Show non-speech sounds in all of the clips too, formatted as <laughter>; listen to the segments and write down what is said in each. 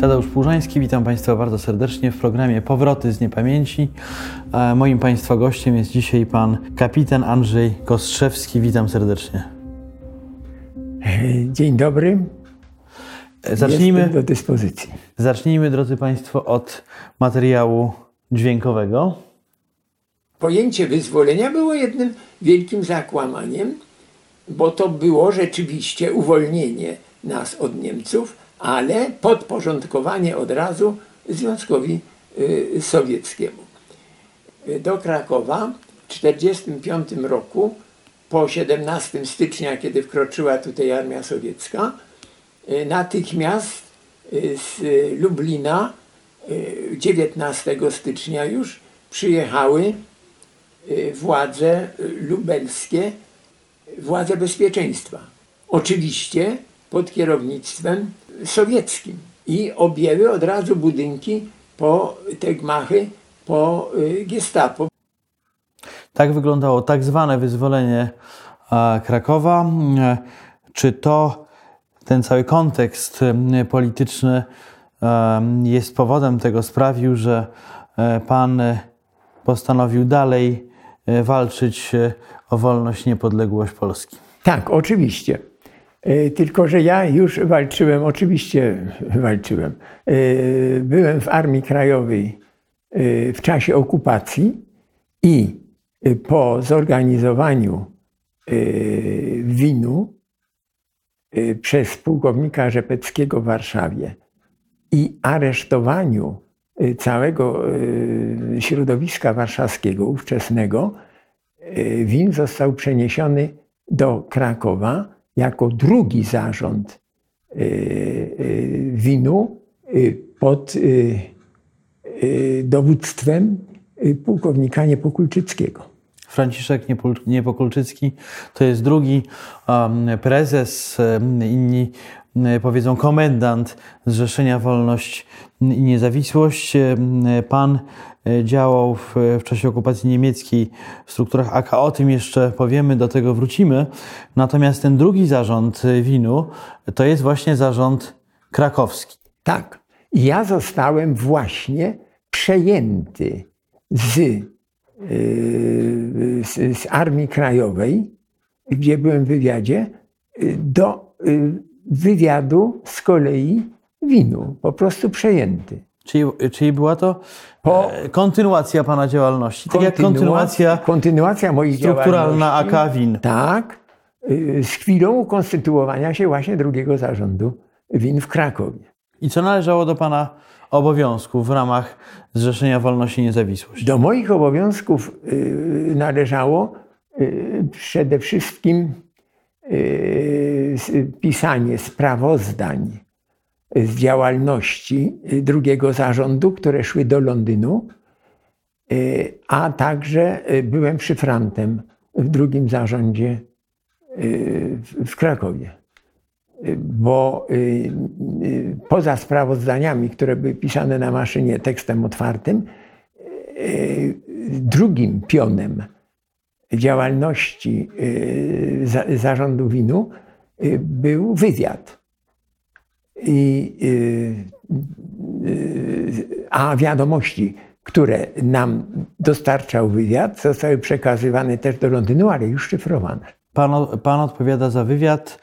Tadeusz Płużański, witam Państwa bardzo serdecznie w programie Powroty z Niepamięci. E, Moim Państwa gościem jest dzisiaj Pan kapitan Andrzej Kostrzewski. Witam serdecznie. Dzień dobry. E, Zacznijmy, Jestem do dyspozycji. zacznijmy, drodzy Państwo, od materiału dźwiękowego. Pojęcie wyzwolenia było jednym wielkim zakłamaniem, bo to było rzeczywiście uwolnienie nas od Niemców, ale podporządkowanie od razu Związkowi y, Sowieckiemu. Do Krakowa w 1945 roku, po 17 stycznia, kiedy wkroczyła tutaj armia sowiecka, y, natychmiast y, z Lublina y, 19 stycznia już przyjechały władze lubelskie, władze bezpieczeństwa. Oczywiście pod kierownictwem sowieckim i objęły od razu budynki po te gmachy po y, gestapo. Tak wyglądało tak zwane wyzwolenie e, Krakowa. E, Czy to ten cały kontekst e, polityczny jest powodem tego, sprawił, że Pan postanowił dalej walczyć o wolność, niepodległość Polski? Tak, oczywiście. Y, Tylko, że ja już walczyłem, oczywiście walczyłem. Y, Byłem w Armii Krajowej y, w czasie okupacji i po zorganizowaniu winu przez pułkownika Rzepeckiego w Warszawie i aresztowaniu całego środowiska warszawskiego ówczesnego, win został przeniesiony do Krakowa jako drugi zarząd y, y, winu y, pod dowództwem pułkownika Niepokulczyckiego. Franciszek Niepokulczycki to jest drugi um, prezes, um, inni um, powiedzą komendant Zrzeszenia Wolność i Niezawisłość. Pan działał w, w czasie okupacji niemieckiej w strukturach AK. O tym jeszcze powiemy, do tego wrócimy. Natomiast ten drugi zarząd e, winu to jest właśnie zarząd krakowski. Tak. Ja zostałem właśnie przejęty z, yy, z, z Armii Krajowej, gdzie byłem w wywiadzie, do wywiadu z kolei winu. Po prostu przejęty. Czyli, czyli była to Po- e, kontynuacja Pana działalności, tak jak Kontynuacja- kontynuacja kontynuacja moich strukturalna działalności. AK WIN. Tak, yy, z chwilą ukonstytuowania się właśnie drugiego zarządu win w Krakowie. I co należało do Pana obowiązków w ramach Zrzeszenia Wolności i Niezawisłość? Do moich obowiązków y, należało y, przede wszystkim y, pisanie sprawozdań z działalności y, drugiego zarządu, które szły do Londynu, y, a także y, byłem szyfrantem w drugim zarządzie w- Krakowie. Bo poza sprawozdaniami, które były pisane na maszynie tekstem otwartym, drugim pionem działalności za- zarządu winu był wywiad. I, y, y, a wiadomości, które nam dostarczał wywiad, zostały przekazywane też do Londynu, ale już szyfrowane. Pan, pan odpowiada za wywiad.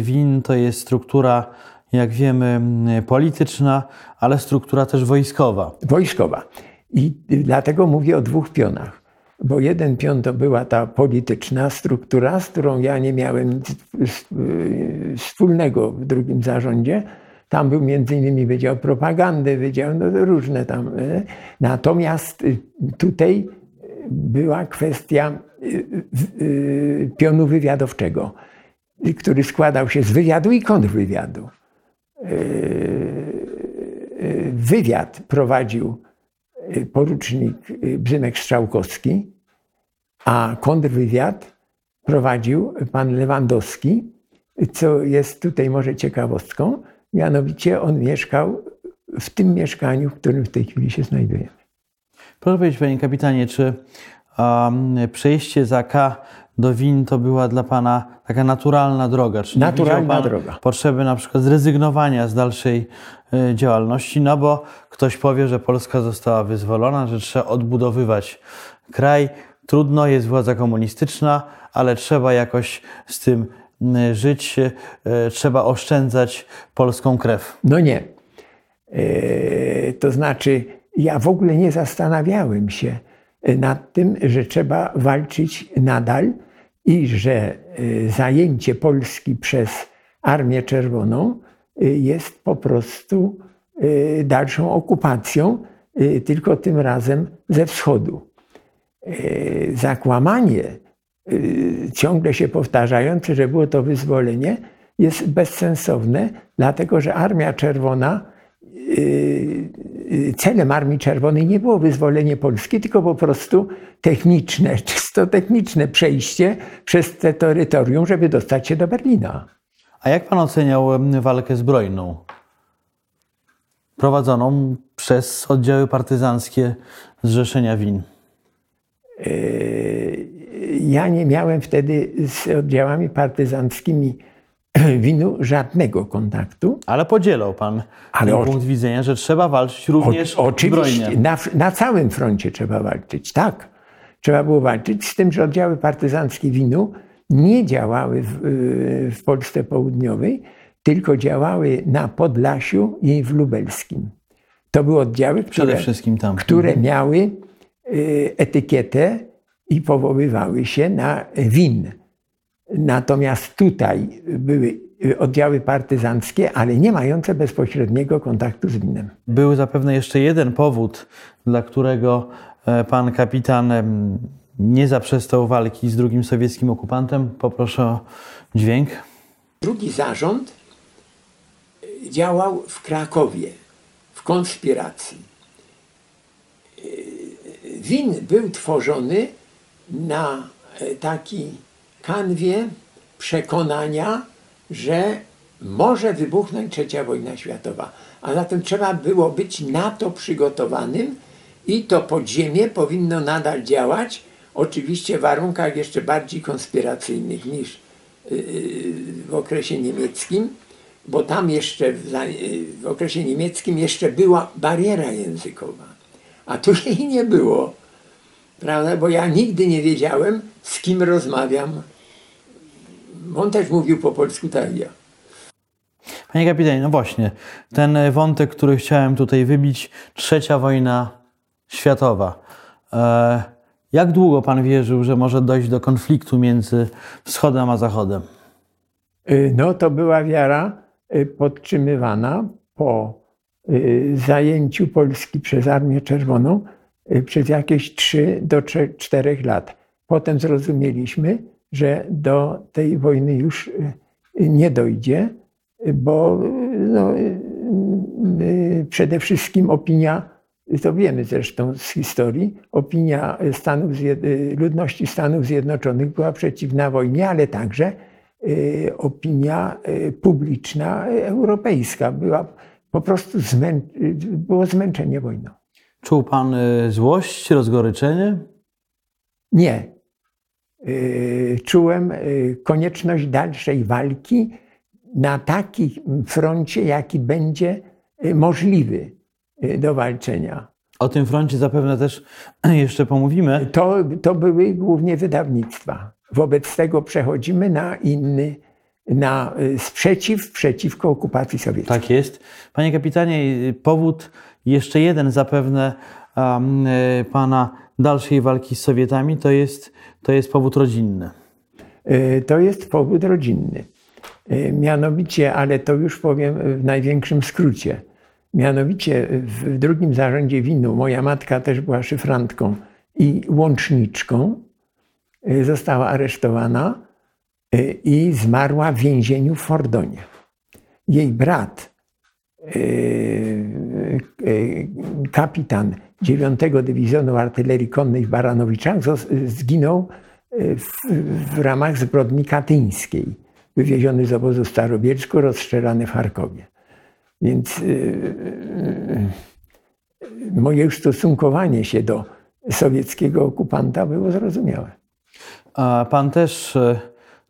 WIN to jest struktura, jak wiemy, polityczna, ale struktura też wojskowa. wojskowa. I dlatego mówię o dwóch pionach. Bo jeden pion to była ta polityczna struktura, z którą ja nie miałem nic y, wspólnego w drugim zarządzie. Tam był między innymi Wydział Propagandy, Wydział no, różne tam. y. Natomiast y, tutaj była kwestia y, y, pionu wywiadowczego, y, który składał się z wywiadu i kontrwywiadu. Y, Wywiad prowadził y, porucznik y, Brzymek Strzałkowski, a kontrwywiad prowadził pan Lewandowski, co jest tutaj może ciekawostką. Mianowicie on mieszkał w tym mieszkaniu, w którym w tej chwili się znajdujemy. Proszę powiedzieć, panie kapitanie, czy um, przejście z AK do win to była dla Pana taka naturalna droga. Czyli Naturalna droga. potrzeby na przykład zrezygnowania z dalszej y, działalności, no bo ktoś powie, że Polska została wyzwolona, że trzeba odbudowywać kraj. Trudno, jest władza komunistyczna, ale trzeba jakoś z tym y, żyć, y, trzeba oszczędzać polską krew. No nie. E, To znaczy, ja w ogóle nie zastanawiałem się nad tym, że trzeba walczyć nadal i że e, zajęcie Polski przez Armię Czerwoną e, jest po prostu e, dalszą okupacją, e, tylko tym razem ze wschodu. E, Zakłamanie e, ciągle się powtarzające, że było to wyzwolenie, jest bezsensowne, dlatego że Armia Czerwona, y, celem Armii Czerwonej nie było wyzwolenie Polski, tylko po prostu techniczne, <laughs> czysto techniczne przejście przez te terytorium, żeby dostać się do Berlina. A jak Pan oceniał walkę zbrojną prowadzoną przez oddziały partyzanckie Zrzeszenia Win? Y, Ja nie miałem wtedy z oddziałami partyzanckimi <clears throat> winu żadnego kontaktu. Ale podzielał Pan Ale ten punkt widzenia, że trzeba walczyć również O, oczywiście, na, na całym froncie trzeba walczyć, tak. Trzeba było walczyć, z tym, że oddziały partyzanckie winu nie działały w, y, w Polsce Południowej, tylko działały na Podlasiu i w Lubelskim. To były oddziały, które, które miały y, etykietę i powoływały się na win. Natomiast tutaj były y, oddziały partyzanckie, ale nie mające bezpośredniego kontaktu z winem. Był zapewne jeszcze jeden powód, dla którego e, Pan kapitan nie zaprzestał walki z drugim sowieckim okupantem. Poproszę o dźwięk. Drugi zarząd y, działał w Krakowie, w konspiracji. Win był tworzony na e, takiej kanwie przekonania, że może wybuchnąć trzecia wojna światowa. A zatem trzeba było być na to przygotowanym i to podziemie powinno nadal działać, oczywiście w warunkach jeszcze bardziej konspiracyjnych niż w okresie niemieckim, bo tam jeszcze w okresie niemieckim jeszcze była bariera językowa, a tu <laughs> jej nie było. Prawda? Bo ja nigdy nie wiedziałem, z kim rozmawiam. On też mówił po polsku tak ja. Panie kapitanie, no właśnie, ten e, wątek, który chciałem tutaj wybić, trzecia wojna światowa. E, jak długo pan wierzył, że może dojść do konfliktu między wschodem a zachodem? Y, No to była wiara podtrzymywana po zajęciu Polski przez Armię Czerwoną y, przez jakieś 3 do 4 lat. Potem zrozumieliśmy, że do tej wojny już y, nie dojdzie, y, bo y, no, y, y, przede wszystkim opinia, to wiemy zresztą z historii, opinia Stanów, y, ludności Stanów Zjednoczonych była przeciwna wojnie, ale także y, opinia y, publiczna y, europejska była po prostu zmę, y, było zmęczenie wojną. Czuł pan e, złość, rozgoryczenie? Nie. Y, Czułem y, konieczność dalszej walki na takim froncie, jaki będzie y, możliwy y, do walczenia. O tym froncie zapewne też <clears throat> jeszcze pomówimy. To, to były głównie wydawnictwa. Wobec tego przechodzimy na inny, na y, sprzeciw przeciwko okupacji sowieckiej. Tak jest. Panie kapitanie, powód jeszcze jeden zapewne um, pana dalszej walki z Sowietami to jest, to jest powód rodzinny. Y, To jest powód rodzinny. Y, Mianowicie, ale to już powiem w największym skrócie. Mianowicie w drugim zarządzie winu moja matka też była szyfrantką i łączniczką. Y, Została aresztowana y, i zmarła w więzieniu w Fordonie. Jej brat, y, y, kapitan 9 Dywizjonu Artylerii Konnej w Baranowiczach, zginął y, w, ramach zbrodni katyńskiej. Wywieziony z obozu Starobielsku, rozstrzelany w Charkowie. Więc y, y, moje ustosunkowanie się do sowieckiego okupanta było zrozumiałe. A pan też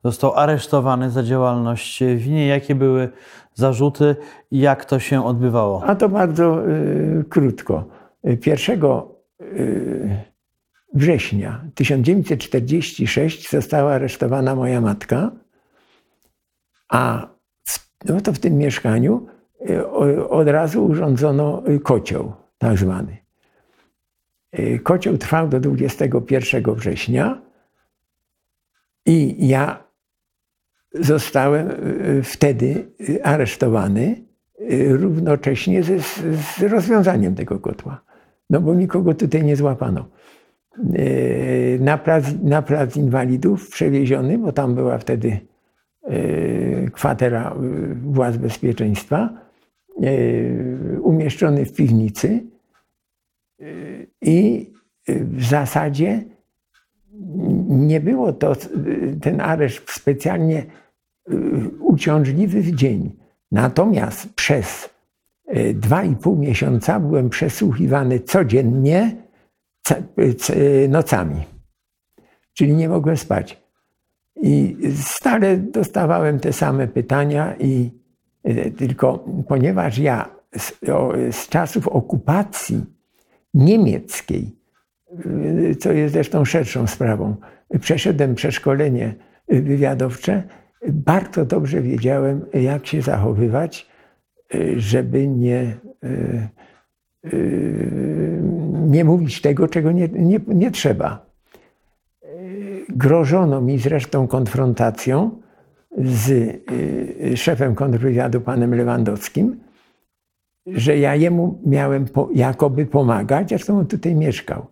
został aresztowany za działalność w winie. Jakie były zarzuty i jak to się odbywało? A to bardzo y, krótko. 1 y, września 1946 została aresztowana moja matka, a no to w tym mieszkaniu y, od razu urządzono kocioł, tak zwany. Kocioł trwał do 21 września i ja zostałem e, wtedy aresztowany e, równocześnie ze, z rozwiązaniem tego kotła. No bo nikogo tutaj nie złapano. E, na plac, na plac inwalidów przewieziony, bo tam była wtedy kwatera władz bezpieczeństwa, umieszczony w piwnicy i w zasadzie nie było to ten areszt specjalnie uciążliwy w dzień. Natomiast przez y, dwa i pół miesiąca byłem przesłuchiwany codziennie y, nocami. Czyli nie mogłem spać. I stale dostawałem te same pytania, i tylko ponieważ ja z, z czasów okupacji niemieckiej co jest zresztą szerszą sprawą. Przeszedłem przeszkolenie wywiadowcze. Bardzo dobrze wiedziałem, jak się zachowywać, żeby nie, nie mówić tego, czego nie, nie, nie trzeba. Grożono mi zresztą konfrontacją z szefem kontrwywiadu, panem Lewandowskim, że ja jemu miałem po, jakoby pomagać, zresztą on tutaj mieszkał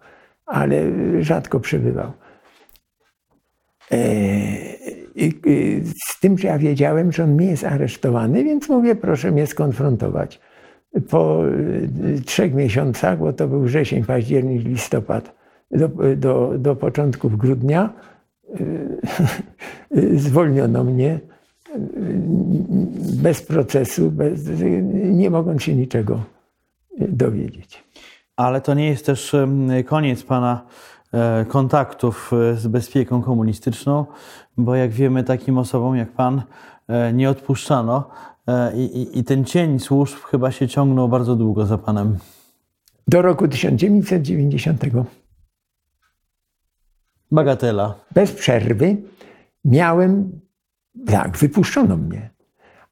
ale rzadko przebywał. E, z tym, że ja wiedziałem, że on nie jest aresztowany, więc mówię, proszę mnie skonfrontować. Po e, trzech miesiącach, bo to był wrzesień, październik, listopad, do, do, do początków grudnia, e, <laughs> zwolniono mnie bez procesu, bez, nie mogąc się niczego dowiedzieć. Ale to nie jest też koniec Pana kontaktów e, z bezpieką komunistyczną, bo jak wiemy, takim osobom jak Pan e, nie odpuszczano i, i, i ten cień służb chyba się ciągnął bardzo długo za Panem. Do roku 1990. Bagatela. Bez przerwy miałem, tak, wypuszczono mnie,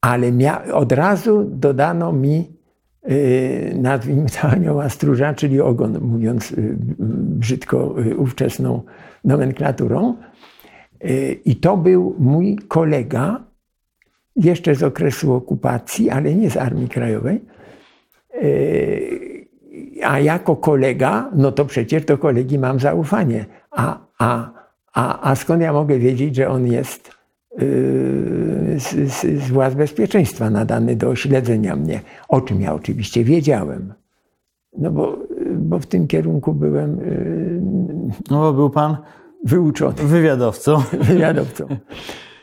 ale mia, od razu dodano mi Y, nazwijmy to anioła stróża, czyli ogon, mówiąc y, brzydko y, ówczesną nomenklaturą. I to był mój kolega, jeszcze z okresu okupacji, ale nie z Armii Krajowej. A jako kolega, no to przecież do kolegi mam zaufanie. A, a, a, a skąd ja mogę wiedzieć, że on jest z, z, z władz bezpieczeństwa nadany do śledzenia mnie, o czym ja oczywiście wiedziałem. No bo, bo w tym kierunku byłem. No bo był pan wyuczony. Wywiadowcą. <laughs> Wywiadowcą.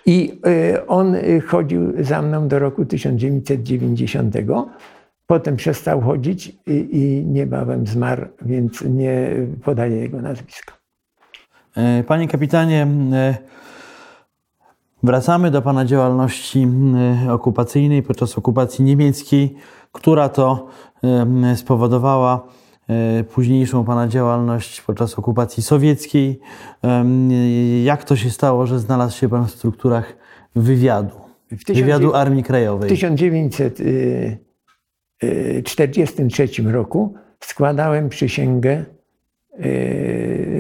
I y, on chodził za mną do roku 1990. Potem przestał chodzić i, i niebawem zmarł, więc nie podaję jego nazwiska. E, panie kapitanie, e, Wracamy do Pana działalności y, okupacyjnej podczas okupacji niemieckiej, która to y, spowodowała y, późniejszą Pana działalność podczas okupacji sowieckiej. Jak to się stało, że znalazł się Pan w strukturach wywiadu, wywiadu Armii Krajowej? W 1943 roku składałem przysięgę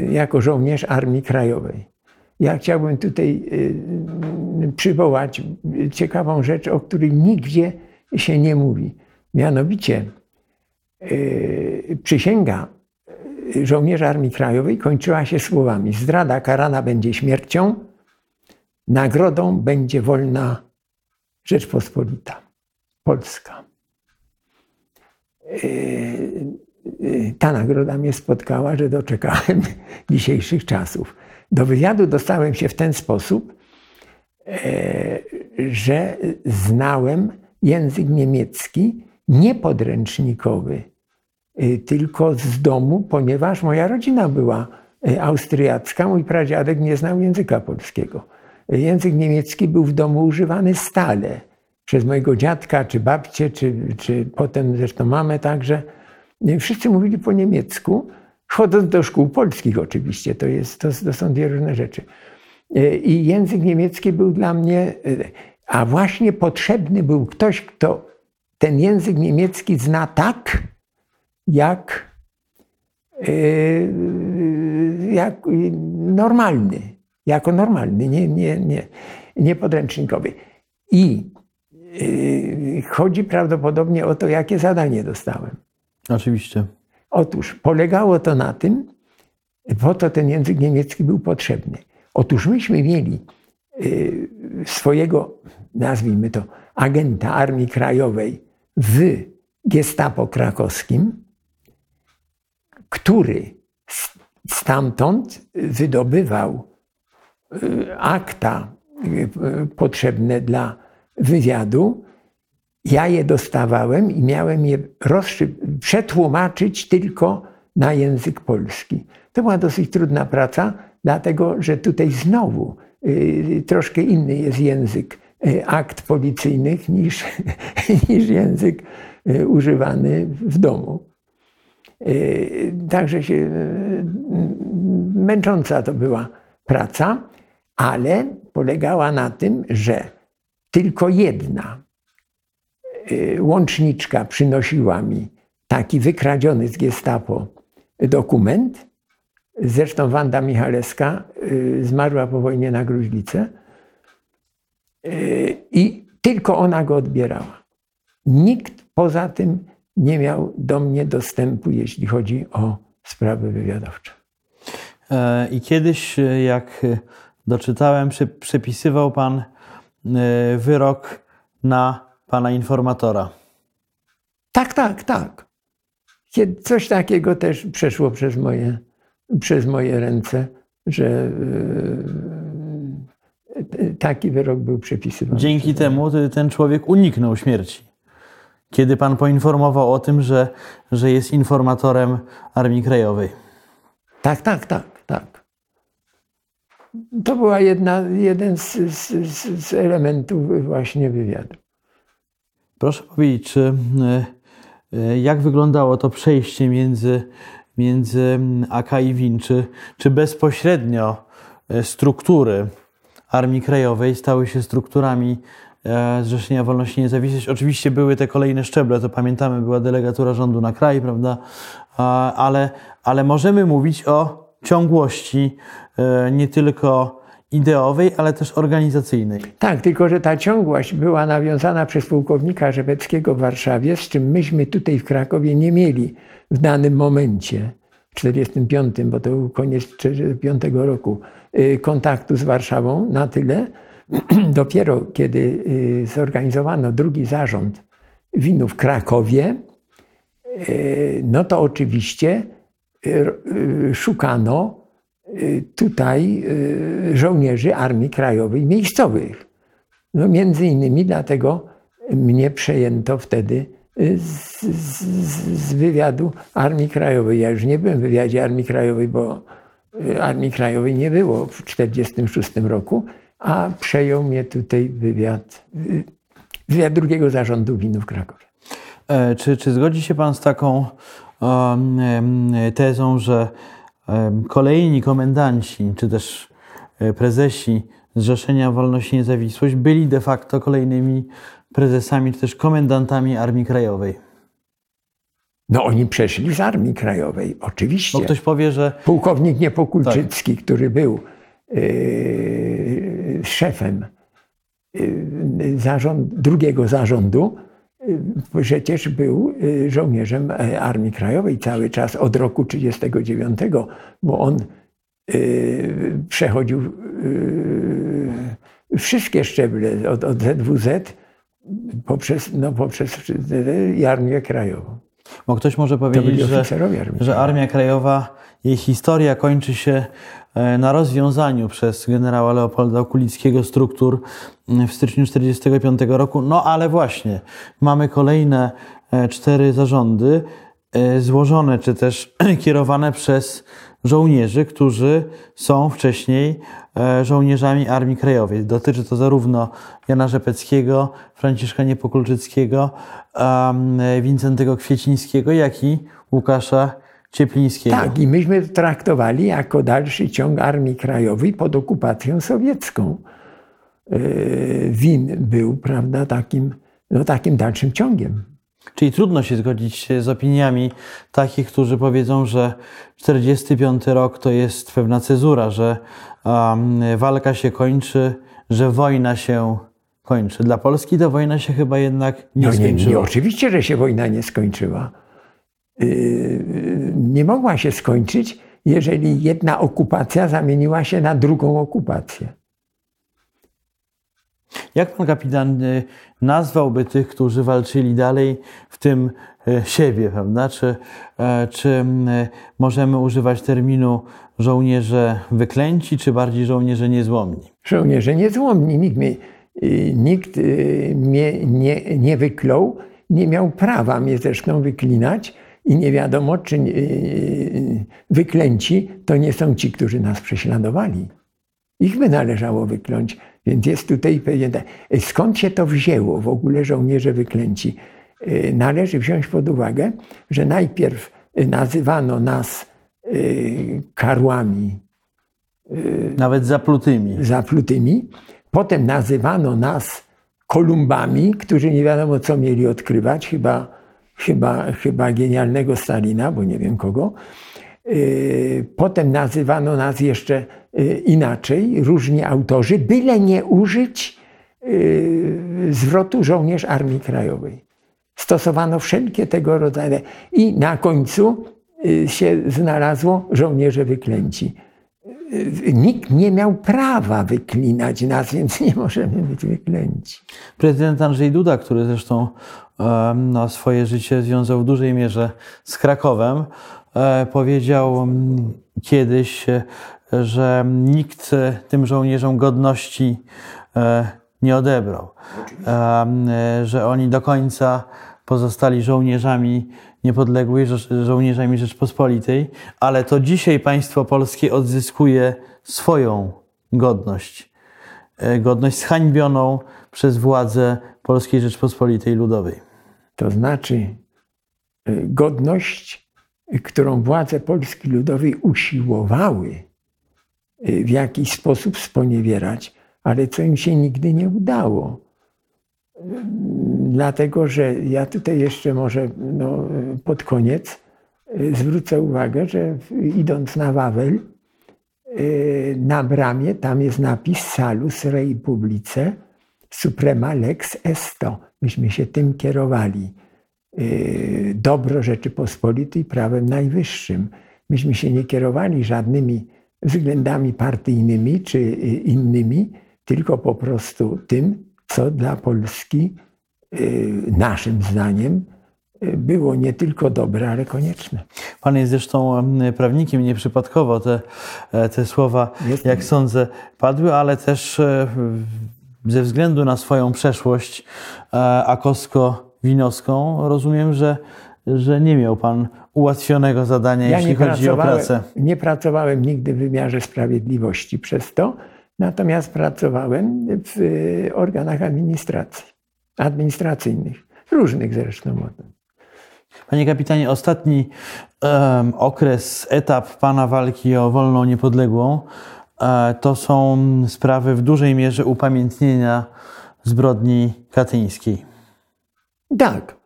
jako żołnierz Armii Krajowej. Ja chciałbym tutaj y, przywołać ciekawą rzecz, o której nigdzie się nie mówi. Mianowicie y, przysięga żołnierza Armii Krajowej kończyła się słowami: Zdrada karana będzie śmiercią, nagrodą będzie wolna Rzeczpospolita, Polska. Y, ta nagroda mnie spotkała, że doczekałem <laughs> dzisiejszych czasów. Do wywiadu dostałem się w ten sposób, e, że znałem język niemiecki nie podręcznikowy, e, tylko z domu, ponieważ moja rodzina była e, austriacka. Mój pradziadek nie znał języka polskiego. Język niemiecki był w domu używany stale przez mojego dziadka, czy babcię, czy, czy potem zresztą mamę także. Wszyscy mówili po niemiecku, chodząc do szkół polskich oczywiście. To, jest, to, to są dwie różne rzeczy. E, I język niemiecki był dla mnie, e, a właśnie potrzebny był ktoś, kto ten język niemiecki zna tak, jak, e, jak normalny, jako normalny, nie, nie, nie, nie podręcznikowy. I chodzi prawdopodobnie o to, jakie zadanie dostałem. Oczywiście. Otóż polegało to na tym, po to ten język niemiecki był potrzebny. Otóż myśmy mieli y, swojego, nazwijmy to, agenta Armii Krajowej w Gestapo krakowskim, który stamtąd wydobywał y, akta y, potrzebne dla wywiadu. Ja je dostawałem i miałem je przetłumaczyć tylko na język polski. To była dosyć trudna praca, dlatego że tutaj znowu y, troszkę inny jest język y, akt policyjnych niż, <laughs> niż język y, używany w domu. Także się, męcząca to była praca, ale polegała na tym, że tylko jedna łączniczka przynosiła mi taki wykradziony z gestapo dokument, Zresztą Wanda Michalewska y, zmarła po wojnie na gruźlicę y, i tylko ona go odbierała. Nikt poza tym nie miał do mnie dostępu, jeśli chodzi o sprawy wywiadowcze. E, I kiedyś, e, jak doczytałem, przepisywał Pan e, wyrok na Pana informatora. Tak, tak, tak. Coś takiego też przeszło przez moje przez moje ręce, że e, taki wyrok był przepisywany. Dzięki temu ten człowiek uniknął śmierci. Kiedy pan poinformował o tym, że, że jest informatorem Armii Krajowej. Tak, tak, tak, tak. To była jedna, jeden z, z, z elementów właśnie wywiadu. Proszę powiedzieć, czy, e, e, jak wyglądało to przejście między między AK i WIN, czy, czy bezpośrednio e, struktury Armii Krajowej stały się strukturami Zrzeszenia Wolności i Niezawisłość. Oczywiście były te kolejne szczeble, to pamiętamy, była delegatura rządu na kraj, prawda? Ale, ale możemy mówić o ciągłości nie tylko ideowej, ale też organizacyjnej. Tak, tylko że ta ciągłość była nawiązana przez pułkownika Rzepeckiego w Warszawie, z czym myśmy tutaj w Krakowie nie mieli w danym momencie, w 1945, bo to był koniec 1945 roku, y, kontaktu z Warszawą na tyle. <clears throat> Dopiero kiedy y, zorganizowano drugi zarząd winu w Krakowie, y, no to oczywiście szukano tutaj żołnierzy Armii Krajowej miejscowych. No między innymi dlatego mnie przejęto wtedy z, z, z, wywiadu Armii Krajowej. Ja już nie byłem w wywiadzie Armii Krajowej, bo y, Armii Krajowej nie było w 1946 roku, a przejął mnie tutaj wywiad, y, wywiad drugiego zarządu winu w Krakowie. E, czy, czy zgodzi się Pan z taką um, tezą, że kolejni komendanci, czy też e, prezesi Zrzeszenia Wolność i Niezawisłość byli de facto kolejnymi prezesami czy też komendantami Armii Krajowej? No oni przeszli z Armii Krajowej, oczywiście. Bo ktoś powie, że... Pułkownik Niepokulczycki, tak. który był yy, szefem yy, zarząd, drugiego zarządu, przecież był żołnierzem Armii Krajowej cały czas od roku 1939, bo on przechodził wszystkie szczeble od, od ZWZ poprzez, no, poprzez Armię Krajową. Bo ktoś może powiedzieć, że, że Armia Krajowa, jej historia kończy się e, na rozwiązaniu przez generała Leopolda Okulickiego struktur w styczniu 1945 roku. No ale właśnie, mamy kolejne e, cztery zarządy złożone, czy też <clears throat> kierowane przez żołnierzy, którzy są wcześniej e, żołnierzami Armii Krajowej. Dotyczy to zarówno Jana Rzepeckiego, Franciszka Niepokulczyckiego, Wincentego Kwiecińskiego, jak i Łukasza Cieplińskiego. Tak, i myśmy to traktowali jako dalszy ciąg Armii Krajowej pod okupacją sowiecką. Yy, Win był, prawda, takim, no, takim dalszym ciągiem. Czyli trudno się zgodzić z opiniami takich, którzy powiedzą, że 45 rok to jest pewna cezura, że um, walka się kończy, że wojna się kończy. Dla Polski ta wojna się chyba jednak nie No nie, skończyła. nie, oczywiście, że się wojna nie skończyła. Yy, Nie mogła się skończyć, jeżeli jedna okupacja zamieniła się na drugą okupację. Jak pan kapitan y, nazwałby tych, którzy walczyli dalej, w tym y, siebie, prawda? Czy, e, czy y, możemy używać terminu żołnierze wyklęci, czy bardziej żołnierze niezłomni? Żołnierze niezłomni, nikt, mnie, nikt mnie nie, nie wyklął, nie miał prawa mnie zresztą wyklinać i nie wiadomo, czy wyklęci to nie są ci, którzy nas prześladowali. Ich by należało wykląć. Więc jest tutaj pewien. tak- Skąd się to wzięło w ogóle żołnierze wyklęci? Yy, Należy wziąć pod uwagę, że najpierw yy, nazywano nas karłami Nawet zaplutymi. zaplutymi, potem nazywano nas Kolumbami, którzy nie wiadomo co mieli odkrywać, chyba, chyba, chyba genialnego Stalina, bo nie wiem kogo. Yy, Potem nazywano nas jeszcze yy, inaczej, różni autorzy, byle nie użyć yy, zwrotu żołnierz Armii Krajowej. Stosowano wszelkie tego rodzaju. I na końcu się znalazło żołnierze wyklęci. Nikt nie miał prawa wyklinać nas, <laughs> więc nie możemy być wyklęci. Prezydent Andrzej Duda, który zresztą no, swoje życie związał w dużej mierze z Krakowem, powiedział mm, kiedyś, e, że nikt e, tym żołnierzom godności e, nie odebrał. E, Że oni do końca pozostali żołnierzami niepodległej, żo- żołnierzami Rzeczpospolitej, ale to dzisiaj państwo polskie odzyskuje swoją godność e, godność zhańbioną przez władze Polskiej Rzeczpospolitej Ludowej. To znaczy godność, którą władze Polski Ludowej usiłowały y, w jakiś sposób sponiewierać, ale co im się nigdy nie udało. Ym, Dlatego, że ja tutaj jeszcze może no, y, pod koniec y, zwrócę uwagę, że idąc na Wawel, y, na bramie tam jest napis Salus Rei Publice Suprema Lex Esto. Myśmy się tym kierowali. Yy, Dobro Rzeczypospolitej prawem najwyższym. Myśmy się nie kierowali żadnymi względami partyjnymi czy y, innymi, tylko po prostu tym, co dla Polski yy, naszym zdaniem było nie tylko dobre, ale konieczne. Pan jest zresztą em, prawnikiem, nieprzypadkowo te, e, te słowa, Jestem. jak sądzę, padły, ale też e, ze względu na swoją przeszłość e, akowsko-winowską rozumiem, że, że nie miał Pan ułatwionego zadania, jeśli chodzi o pracę. nie pracowałem nigdy w wymiarze sprawiedliwości przez to, natomiast pracowałem w y, organach administracji, administracyjnych, różnych zresztą. Panie kapitanie, ostatni em, okres, etap Pana walki o wolną, niepodległą e, to są sprawy w dużej mierze upamiętnienia zbrodni katyńskiej. Tak,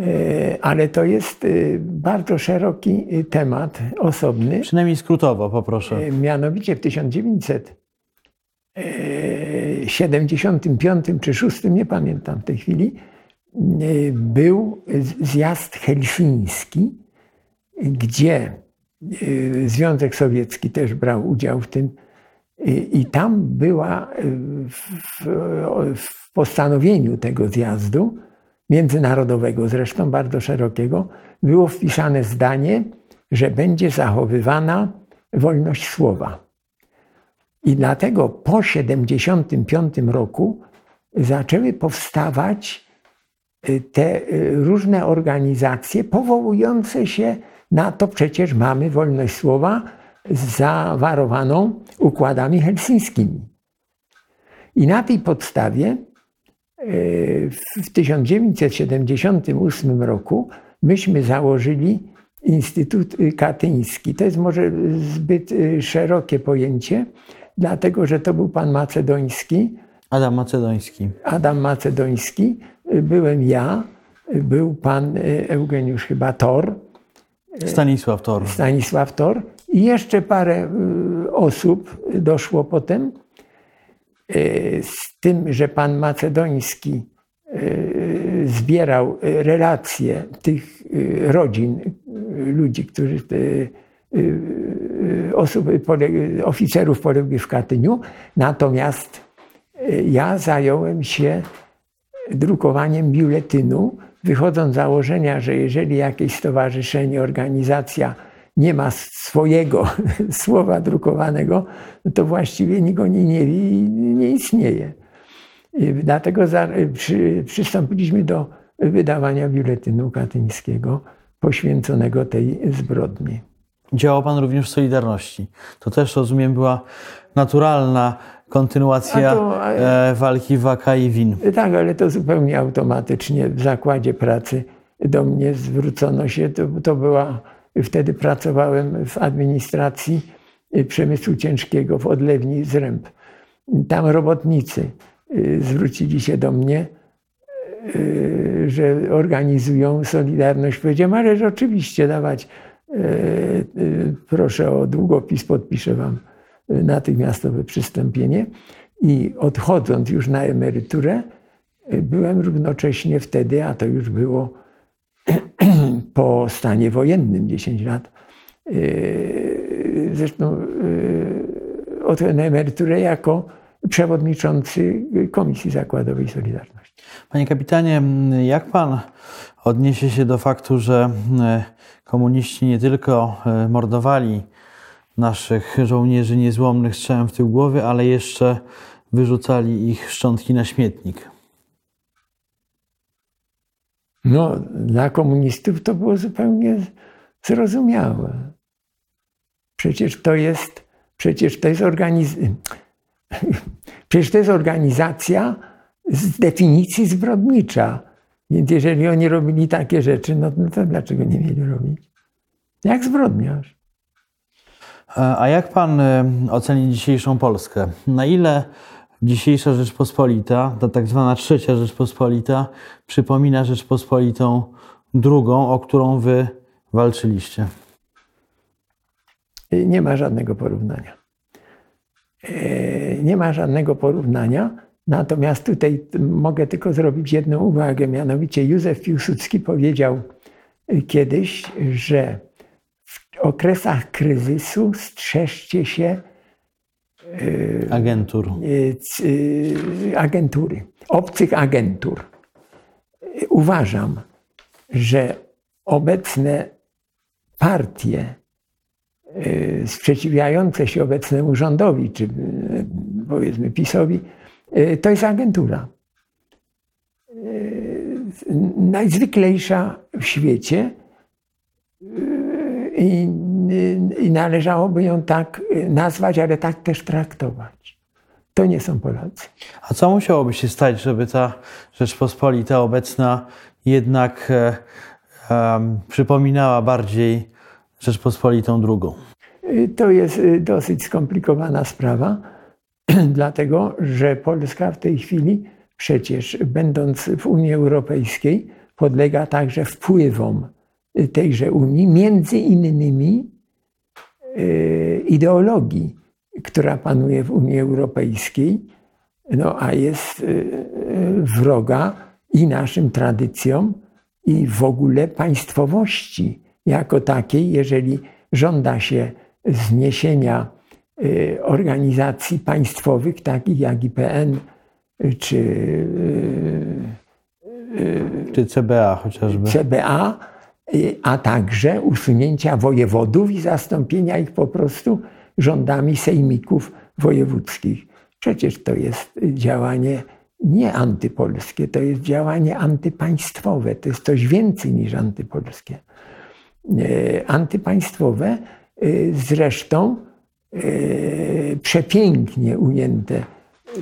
E, ale to jest y, bardzo szeroki y, temat, osobny. Przynajmniej skrótowo poproszę. E, Mianowicie w 1975 czy 6, nie pamiętam w tej chwili, e, był zjazd helsiński, gdzie e, Związek Sowiecki też brał udział w tym. I tam była e, w- w postanowieniu tego zjazdu, międzynarodowego, zresztą bardzo szerokiego, było wpisane zdanie, że będzie zachowywana wolność słowa. I dlatego po 1975 roku zaczęły powstawać te różne organizacje powołujące się na to przecież mamy wolność słowa zawarowaną układami helsińskimi. I na tej podstawie w 1978 roku myśmy założyli Instytut Katyński. To jest może zbyt szerokie pojęcie, dlatego że to był pan Macedoński. Adam Macedoński. Adam Macedoński, byłem ja, był pan Eugeniusz chyba Tor. Stanisław Tor. Stanisław Tor. I jeszcze parę osób doszło potem. Z tym, że pan Macedoński zbierał relacje tych rodzin, ludzi, którzy osób, oficerów poległych w Katyniu. Natomiast ja zająłem się drukowaniem biuletynu, wychodząc z założenia, że jeżeli jakieś stowarzyszenie, organizacja nie ma swojego <laughs> słowa drukowanego, no to właściwie nikt o niej nie wie i nie istnieje. Dlatego za, przy, przystąpiliśmy do wydawania biuletynu katyńskiego poświęconego tej zbrodni. Działał Pan również w Solidarności. To też, rozumiem, była naturalna kontynuacja to, e, walki Waka i Win. Tak, ale to zupełnie automatycznie w zakładzie pracy do mnie zwrócono się. To, to była, wtedy pracowałem w administracji przemysłu ciężkiego w odlewni z Ręb. Tam robotnicy y, zwrócili się do mnie, y, że organizują Solidarność. Powiedziałem, ale że oczywiście dawać, y, proszę o długopis, podpiszę wam natychmiastowe przystąpienie. I odchodząc już na emeryturę, byłem równocześnie wtedy, a to już było po stanie wojennym 10 lat, zresztą odszedłem na emeryturę jako przewodniczący Komisji Zakładowej Solidarności. Panie kapitanie, jak pan odniesie się do faktu, że komuniści nie tylko mordowali naszych żołnierzy niezłomnych strzałem w tył głowy, ale jeszcze wyrzucali ich szczątki na śmietnik? No, dla komunistów to było zupełnie zrozumiałe. Przecież to jest, przecież to jest, organiz... <laughs> przecież to jest organizacja z definicji zbrodnicza. Więc jeżeli oni robili takie rzeczy, no, no to dlaczego nie mieli robić? Jak zbrodniarz. A jak pan e, oceni dzisiejszą Polskę? Na ile dzisiejsza Rzeczpospolita, ta tak zwana trzecia Rzeczpospolita, przypomina Rzeczpospolitą drugą, o którą wy walczyliście? Nie ma żadnego porównania. E, nie ma żadnego porównania. Natomiast tutaj mogę tylko zrobić jedną uwagę. Mianowicie Józef Piłsudski powiedział kiedyś, że w okresach kryzysu strzeżcie się agentur. E, agentury, obcych agentur. Uważam, że obecne partie e, sprzeciwiające się obecnemu rządowi, czy powiedzmy PiSowi, to jest agentura. Najzwyklejsza w świecie i, i należałoby ją tak nazwać, ale tak też traktować. To nie są Polacy. A co musiałoby się stać, żeby ta Rzeczpospolita obecna jednak e, przypominała bardziej Rzeczpospolitą drugą? To jest dosyć skomplikowana sprawa, <clears throat> dlatego że Polska w tej chwili przecież, będąc w Unii Europejskiej, podlega także wpływom tejże Unii, między innymi ideologii, która panuje w Unii Europejskiej, no, a jest e, wroga i naszym tradycjom, i w ogóle państwowości jako takiej, jeżeli żąda się zniesienia organizacji państwowych, takich jak IPN czy, czy CBA chociażby. CBA, Y, a także usunięcia wojewodów i zastąpienia ich po prostu rządami sejmików wojewódzkich. Przecież to jest działanie nie antypolskie, to jest działanie antypaństwowe, to jest coś więcej niż antypolskie. E, antypaństwowe, e, zresztą przepięknie ujęte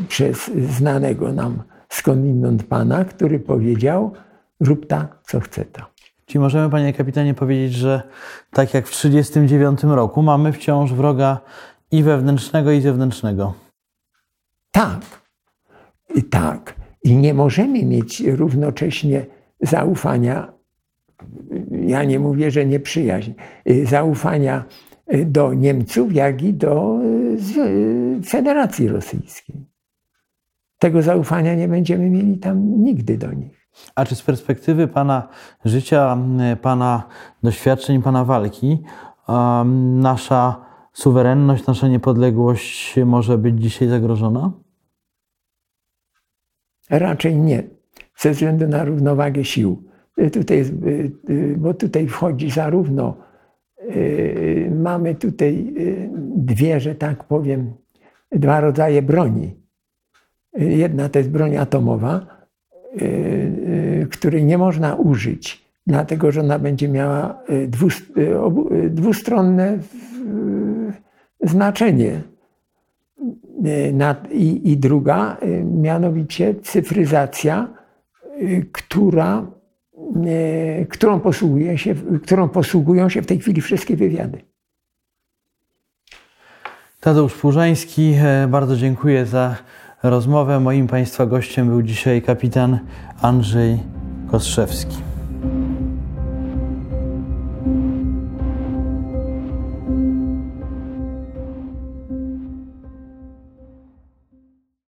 przez znanego nam skądinąd pana, który powiedział: Rób tak, co chce to. Czyli możemy, panie kapitanie, powiedzieć, że tak jak w 1939 roku mamy wciąż wroga i wewnętrznego, i zewnętrznego. Tak, i tak. I nie możemy mieć równocześnie zaufania, ja nie mówię, że nieprzyjaźń, zaufania do Niemców, jak i do Federacji Rosyjskiej. Tego zaufania nie będziemy mieli tam nigdy do nich. A czy z perspektywy Pana życia, Pana doświadczeń, Pana walki, nasza suwerenność, nasza niepodległość może być dzisiaj zagrożona? Raczej nie, ze względu na równowagę sił. Tutaj jest, bo tutaj wchodzi zarówno, mamy tutaj dwie, że tak powiem, dwa rodzaje broni. Jedna to jest broń atomowa, której nie można użyć, dlatego że ona będzie miała dwustronne znaczenie. I, druga, mianowicie cyfryzacja, która, którą, posługuje się, którą posługują się w tej chwili wszystkie wywiady. Tadeusz Płużański, bardzo dziękuję za rozmowę. Moim Państwa gościem był dzisiaj kapitan Andrzej Kostrzewski.